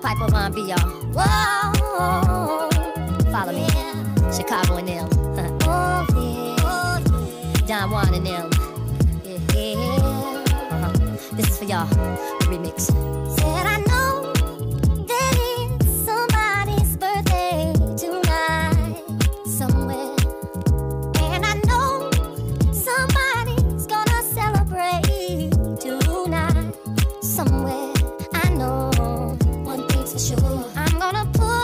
Piper Von B, y'all. Whoa. Follow me. Yeah. Chicago and them. sure. I'm gonna pull.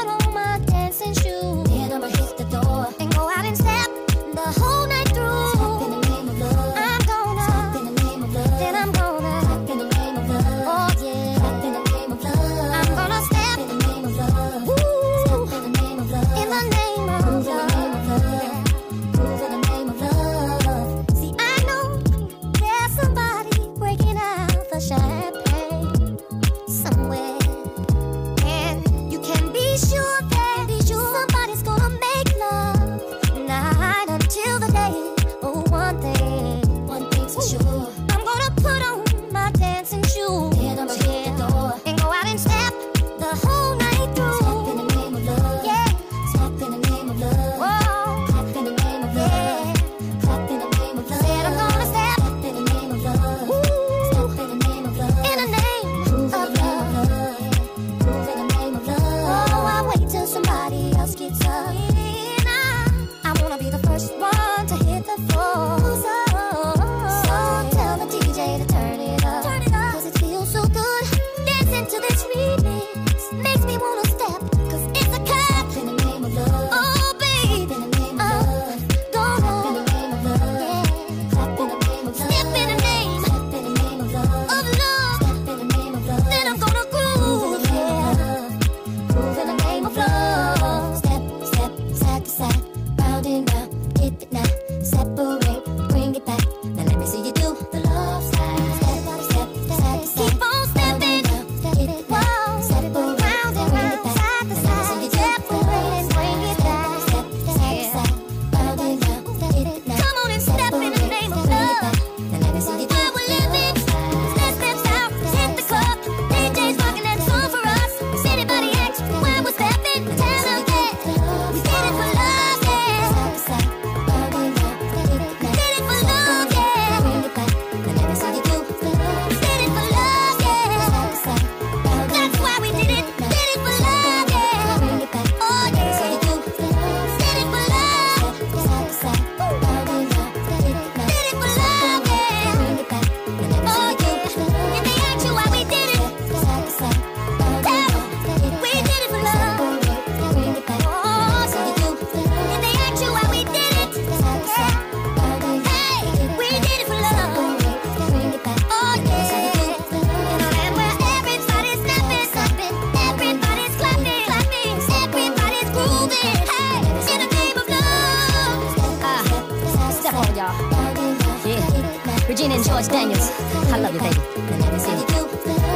y'all. Yeah. Regina and George Daniels. I love you, baby. Let see you.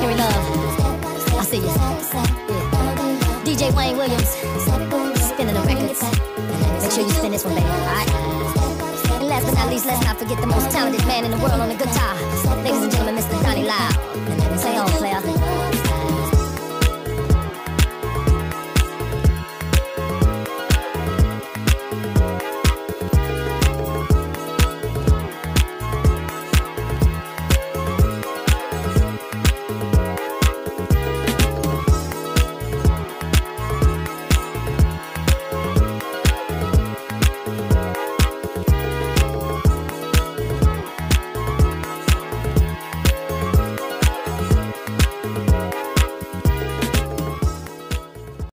Here we love. I see you. DJ Wayne Williams. Spinning the records. Make sure you spin this one, baby. All right. And last but not least, let's not forget the most talented man in the world on the guitar. Ladies and gentlemen, Mr. Donnie Lyle. Say